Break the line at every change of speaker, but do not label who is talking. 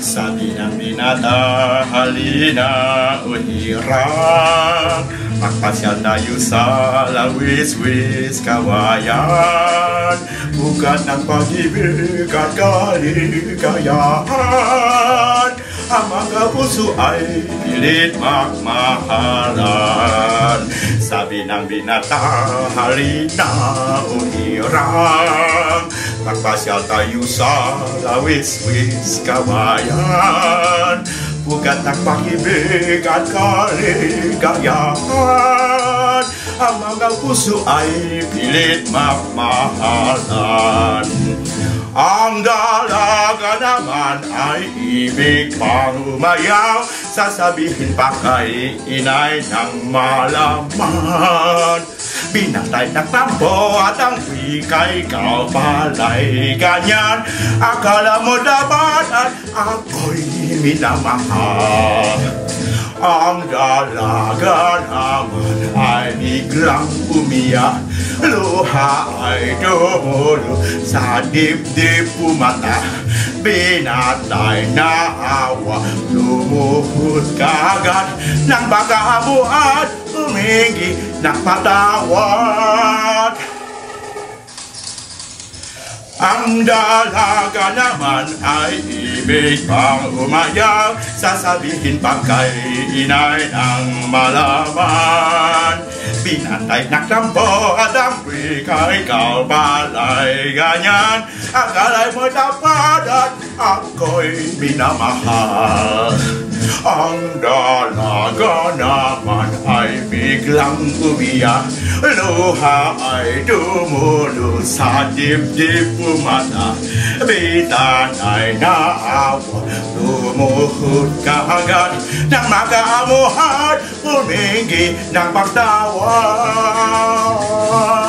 Sabina Minata Halina Uhira. Hirang Magpasyal tayo sa lawis-wis kawayan. Bukat ng pag-ibig at kaligayahan Ang mga puso ay pilit magmahalan Sabi ng binata, halina o hirang Magpasyal tayo sa lawis-wis kawayan Bukat ng pag-ibig at kaligayahan Ang mga puso ay pilit magmahalan. Ang dalaga naman ay ibig pang umayaw Sasabihin pa kay inay ng malaman Binatay ng tampo at ang wikay ikaw pala'y ganyan Akala mo dapat at ako'y minamahal. Ang dalaga naman ay biglang umiyak. Luha ay dumulo sa dibdib pumata. Binatay na awa Lumuhod kagad ng bagabuhat Humingi ng patawad. Ang dalaga naman ay ibig pang umayaw Sasabihin pa kay inay ng malaman? Binatay na kampo at ang wika ikaw pala'y ganyan. Akala'y mo dapat at ako'y minamahal. Ang dalaga naman yang u biya lo ha ai do mo lo sa dim dim pu ma ta bi ta nai na a wa lo mo hut ka ga nang ma ka mo ha pu ming gi nang ta wa